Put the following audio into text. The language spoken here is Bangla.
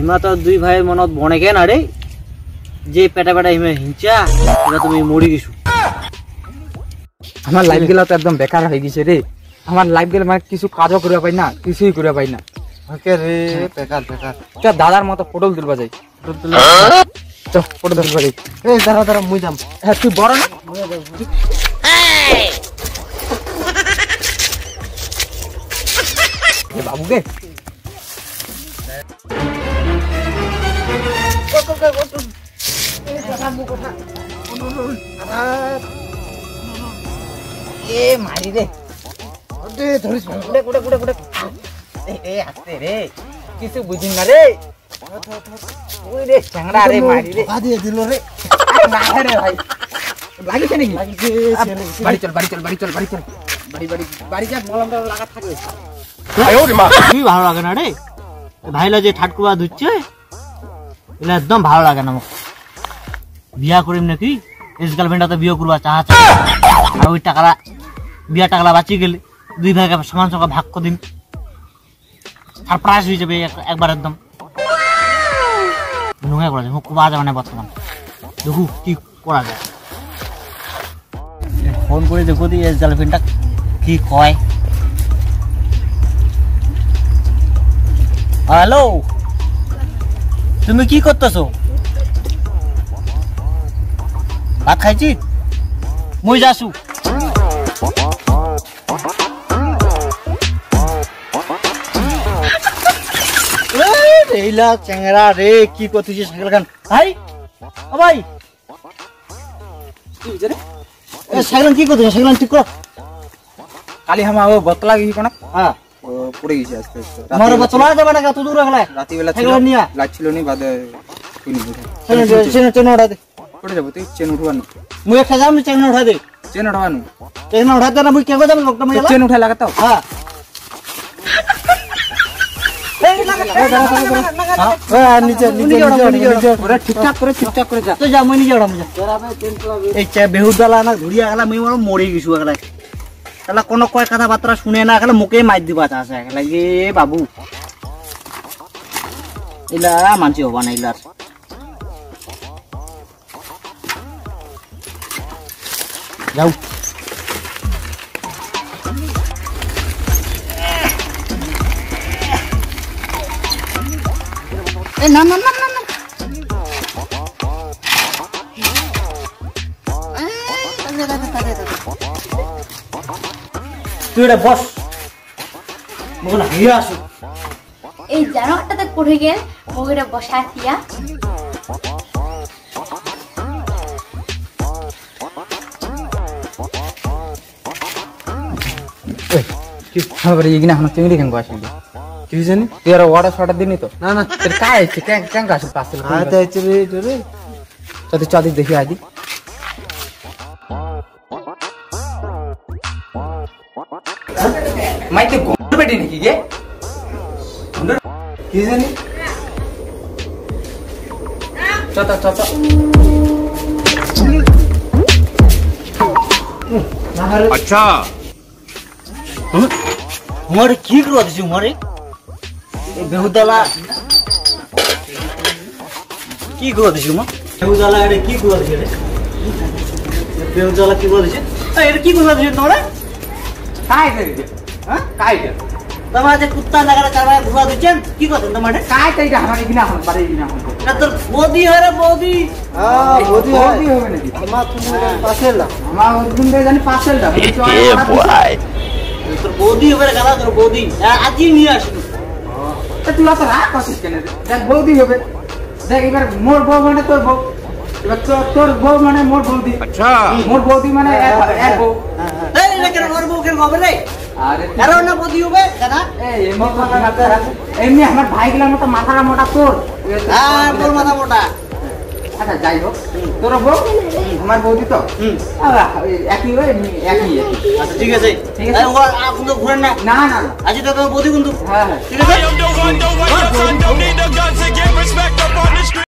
হিমা তো দুই ভাইয়ের মনত বনেকে না রে? যে পেটা পেটা হিমে হিংচা এটা তুমি মরি গেছো। আমার লাইফ গেলা তো একদম বেকার হয়ে গেছে রে। আমার লাইফ গেলে মানে কিছু কাজও করে পাই না কিছুই করে পাই না। ওকে রে বেকার বেকার। চ দাদার মতো পটল তুলবা যাই। চ পটল তুলবা যাই। এই দাঁড়া দাঁড়া মুই যাম। হ্যাঁ তুই বড় না? এ এ মারি রে। ধরিস ভালো কুড়ে কুড়ে কুড়ে কুড়ে এ আস্তে রে। কিছু বুঝিন না রে। ওই রে চাংড়া রে মারি রে। দিয়ে দিল রে। আরে না রে ভাই। লাগিছে নাকি। বাড়ি চল বাড়ি চল বাড়ি চল বাড়ি চল। বাড়ি বাড়ি বাড়ি যা মলমটা লাগা থাকবে খুবই ভালো লাগে না রে? ভাইলা যে ঠাটকুবা ধুচ্ছে এগুলো একদম ভালো লাগে না বিয়া করিম নাকি? এস গার্লফ্রেন্ডটা তো বিয়ে করবা চাহাচ্ছে আর ওই টাকাটা বিয়া টাকাটা বাঁচিয়ে গেলে দুই ভাইকে সমান সমান ভাগ করে দিন আর প্রাইস হয়ে যাবে একবার একদম। নোংরা করা যায়, মুখ কুবা যাবে না বর্তমান। দেখু কি করা যায়। ফোন করে দেখো দি এস গার্লফ্রেন্ডটা কি কয়। হ্যালো তুমি কি কত ভাত খাইছি মই যাছো এইলা চেংৰা ৰে কি কৈ থৈছে চাইকেলখন ভাই অ ভাই চাইকেলখন কি কৈ থৈছে ঠিক কৰ কালি সময় বতলা গৈছে কোনে হা পড়ে গেছে আস্তে আস্তে। আমার চলা যাবে না কত দূর গেলে রাতি বেলা ছিল নিয়া লাইট ছিল নি বাদে শুনি চেন চেন চেন উঠা দে। পড়ে যাব তুই চেন উঠবানু মুই একটা যাম চেন উঠা দে। চেন উঠবানু চেন উঠা দে না মুই কেগো যাম লোকটা মুই চেন উঠা লাগাতাও হ্যাঁ। মরে গেছু তাহলে কোনো কয় কথাবার্তা শুনে না গেলে মুখে মার দিবা চাষে গে বাবু। ইলা মানছি হবা না ইলার। যাও। এ, না না না না তুই এটা বস। মনে হাইয়া আসো। এই জানোয়ারটাতে পড়ে গেল মগিরে বসা দিয়া। কি খবর ইগনা হানা চিংড়ি কেন আসিলি কি জানি? তুই আর ওয়াটার শটার দিনি তো? না না। তোর কাজ আছে কেন কেন আসল পাশে হাতে আছে রে এটা রে চাঁদি দেখি আদি মাইতে গন্ডর বেটি নাকি গে? গন্ডর কি জানি? চাতা চাতা আচ্ছা। মোরে কি করবা দিছি মোরে? বেহুদালা। কি করবা দিছি মা? বেহুদালা এটা কি করবা দিছি রে? বেহুদালা কি করবা দিছি? এটা কি করবা দিছি তোরা তাই দিছি काय करे তোমার যে কুত্তা লাগালে চার ভাই ঘুরা দিচ্ছেন কি করছেন তোমার काय तरी हाना इगना हाना बारे इगना हाना এটা তোর বৌদি হয় রে বৌদি হ্যাঁ বদি বৌদি হবে নাকি মা তুমি পাশে এলা আমার অর্জুন রে জানি পাশেল দা তোর বৌদি হবে রে গালা তোর বৌদি আ- আজই নিয়ে আসবি তা তুই অত রাগ করছিস কেন রে? দেখ বৌদি হবে দেখ এবার মোর বউ মানে তোর বউ এবার তোর তোর বউ মানে মোর বৌদি আচ্ছা মোর বৌদি মানে এক বউ এই এটা কেন বউ কেন হবে রে আরে আরে না বৌদি হবে জানা এই এমনি মাথা এমনি আমার ভাই গুলার মতো মাথাটা মোটা তোর হ্যাঁ তোর মাথা মোটা আচ্ছা যাই হোক তোর বউ আমার বৌদি তো একই একই আচ্ছা ঠিক আছে ঠিক আছে। কিন্তু ঘুরেন না না না না তো তোর বৌদি কিন্তু হ্যাঁ হ্যাঁ ঠিক আছে